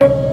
you.